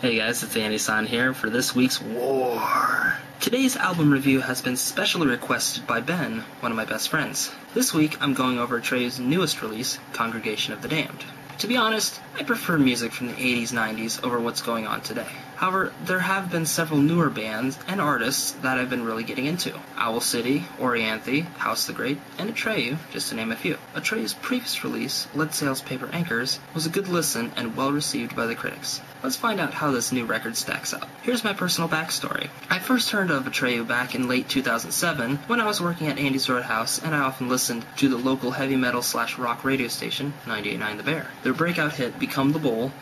Hey guys, it's Andy San here for this week's War. Today's album review has been specially requested by Ben, one of my best friends. This week I'm going over Atreyu's newest release, Congregation of the Damned. To be honest, I prefer music from the 80s 90s over what's going on today. However, there have been several newer bands and artists that I've been really getting into. Owl City, Orianthi, House the Great, and Atreyu, just to name a few. Atreyu's previous release, Lead Sails Paper Anchors, was a good listen and well received by the critics. Let's find out how this new record stacks up. Here's my personal backstory. I first heard of Atreyu back in late 2007 when I was working at Andy's Roadhouse and I often listened to the local heavy metal slash rock radio station, 98.9 The Bear. Their breakout hit, Become the Bull,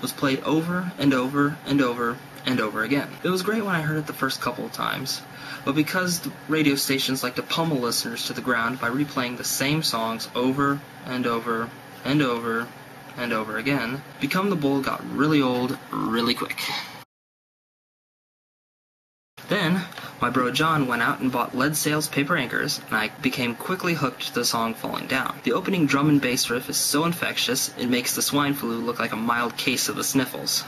was played over and over and over and over again. It was great when I heard it the first couple of times, but because the radio stations like to pummel listeners to the ground by replaying the same songs over and over and over and over again, Become the Bull got really old really quick. My bro John went out and bought Lead Sails Paper Anchors, and I became quickly hooked to the song Falling Down. The opening drum and bass riff is so infectious, it makes the swine flu look like a mild case of the sniffles.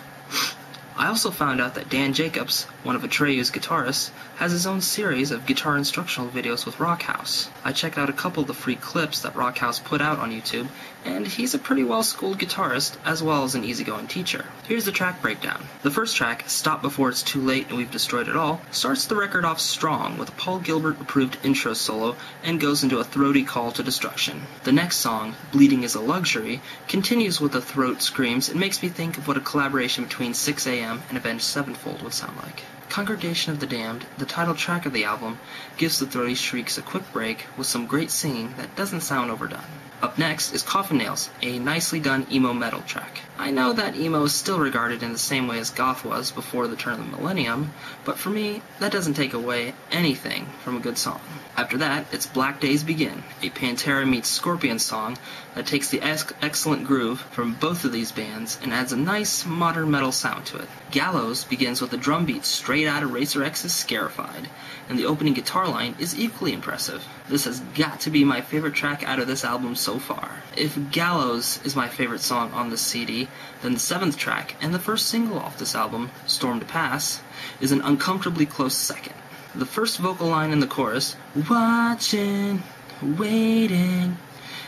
I also found out that Dan Jacobs, one of Atreyu's guitarists, has his own series of guitar instructional videos with Rockhouse. I checked out a couple of the free clips that Rockhouse put out on YouTube, and he's a pretty well schooled guitarist as well as an easygoing teacher. Here's the track breakdown. The first track, Stop Before It's Too Late and We've Destroyed It All, starts the record off strong with a Paul Gilbert approved intro solo and goes into a throaty call to destruction. The next song, Bleeding is a Luxury, continues with the throat screams and makes me think of what a collaboration between Sixx:A.M. and Avenged Sevenfold would sound like. Congregation of the Damned, the title track of the album, gives the throaty shrieks a quick break with some great singing that doesn't sound overdone. Up next is Coffin Nails, a nicely done emo metal track. I know that emo is still regarded in the same way as goth was before the turn of the millennium, but for me, that doesn't take away anything from a good song. After that, it's Black Days Begin, a Pantera meets Scorpion song that takes the ex- excellent groove from both of these bands and adds a nice modern metal sound to it. Gallows begins with a drum beat straight out of Racer X's Scarified, and the opening guitar line is equally impressive. This has got to be my favorite track out of this album so far. If Gallows is my favorite song on this CD, then the seventh track and the first single off this album, Storm to Pass, is an uncomfortably close second. The first vocal line in the chorus, watching, waiting,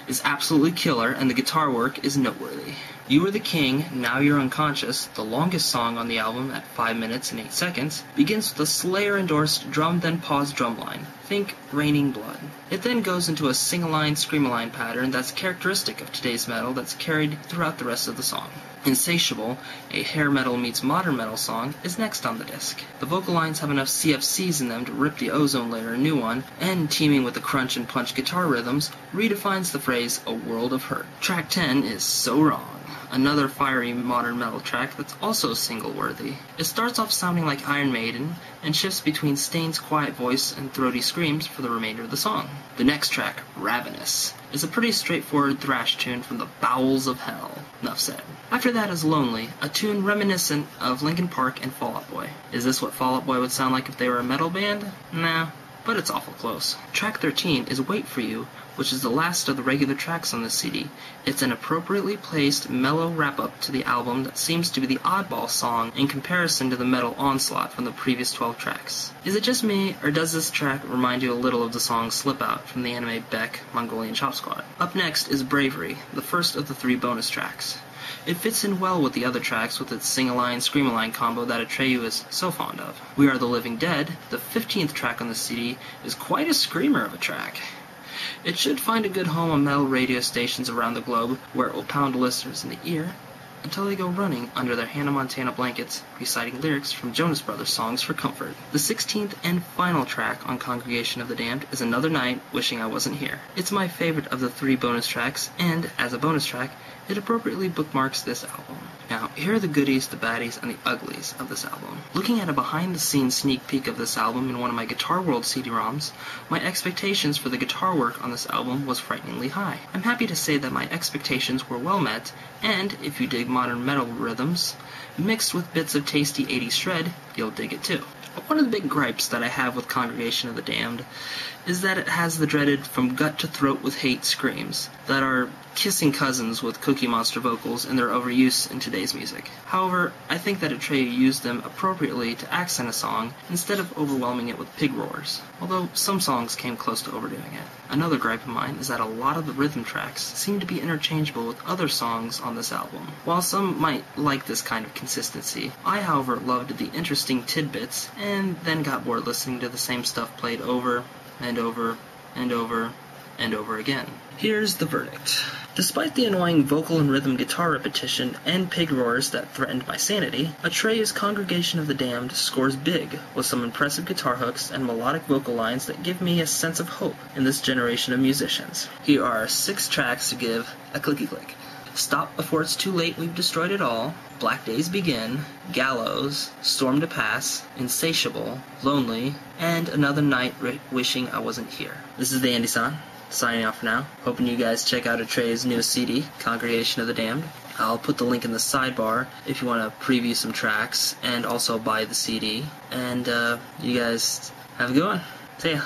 is absolutely killer and the guitar work is noteworthy. You Were the King, Now You're Unconscious, the longest song on the album at 5 minutes and 8 seconds, begins with a Slayer endorsed drum then pause drum line. Think Raining Blood. It then goes into a sing a line, scream a line pattern that's characteristic of today's metal that's carried throughout the rest of the song. Insatiable, a hair metal meets modern metal song, is next on the disc. The vocal lines have enough CFCs in them to rip the ozone layer a new one, and teaming with the crunch and punch guitar rhythms, redefines the phrase a world of hurt. Track 10 is So Wrong another fiery modern metal track that's also single worthy. It starts off sounding like Iron Maiden and shifts between Stain's quiet voice and throaty screams for the remainder of the song. The next track, Ravenous, is a pretty straightforward thrash tune from the bowels of hell. Enough said. After that is Lonely, a tune reminiscent of Linkin Park and Fall Out Boy. Is this what Fall Out Boy would sound like if they were a metal band? Nah, but it's awful close. Track 13 is Wait For You, which is the last of the regular tracks on the CD. It's an appropriately placed, mellow wrap-up to the album that seems to be the oddball song in comparison to the metal onslaught from the previous 12 tracks. Is it just me, or does this track remind you a little of the song Slip Out from the anime Beck Mongolian Chop Squad? Up next is Bravery, the first of the three bonus tracks. It fits in well with the other tracks with its sing-a-line, scream-a-line combo that Atreyu is so fond of. We Are the Living Dead, the 15th track on the CD, is quite a screamer of a track. It should find a good home on metal radio stations around the globe where it will pound listeners in the ear until they go running under their Hannah Montana blankets, reciting lyrics from Jonas Brothers songs for comfort. The 16th and final track on Congregation of the Damned is Another Night Wishing I Wasn't Here. It's my favorite of the three bonus tracks, and as a bonus track, it appropriately bookmarks this album. Now, here are the goodies, the baddies, and the uglies of this album. Looking at a behind-the-scenes sneak peek of this album in one of my Guitar World CD-ROMs, my expectations for the guitar work on this album was frighteningly high. I'm happy to say that my expectations were well met, and if you dig modern metal rhythms, mixed with bits of tasty 80s shred, you'll dig it too. One of the big gripes that I have with Congregation of the Damned is that it has the dreaded from gut to throat with hate screams that are kissing cousins with Cookie Monster vocals and their overuse in today's music. However, I think that Atreyu used them appropriately to accent a song instead of overwhelming it with pig roars, although some songs came close to overdoing it. Another gripe of mine is that a lot of the rhythm tracks seem to be interchangeable with other songs on this album. While some might like this kind of consistency, I however loved the interesting tidbits and then got bored listening to the same stuff played over and over and over and over again. Here's the verdict. Despite the annoying vocal and rhythm guitar repetition and pig roars that threatened my sanity, Atreyu's Congregation of the Damned scores big, with some impressive guitar hooks and melodic vocal lines that give me a sense of hope in this generation of musicians. Here are six tracks to give a clicky click. Stop Before It's Too Late, We've Destroyed It All, Black Days Begin, Gallows, Storm to Pass, Insatiable, Lonely, and Another Night Wishing I Wasn't Here. This is the Andy San signing off for now. Hoping you guys check out Atreyu's newest CD, Congregation of the Damned. I'll put the link in the sidebar if you want to preview some tracks and also buy the CD. And uh, you guys have a good one. See ya.